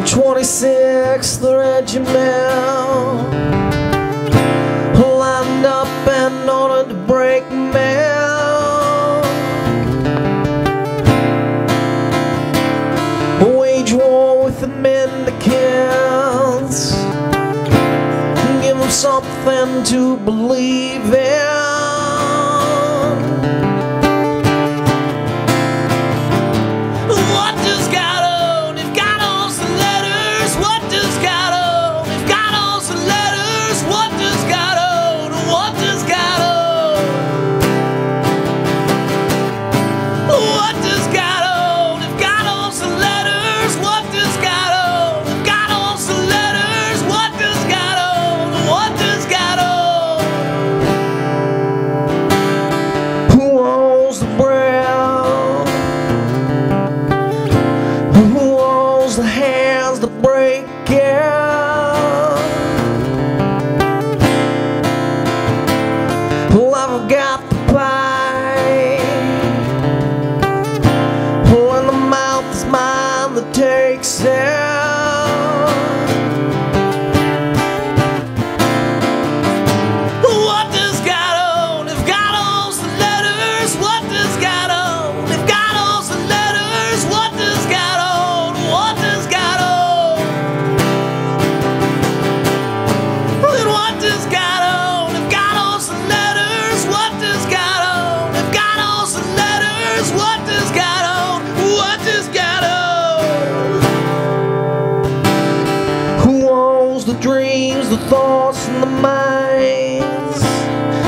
26th Regiment lined up and ordered to break mail. Wage war with the men that counts. Give them something to believe in. girl. Got the. When the mouth is mine that takes it. souls, the dreams, the thoughts, and the minds.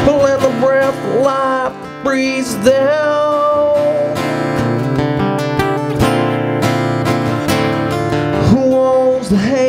Let the breath of life breathes down. Who owns the hay?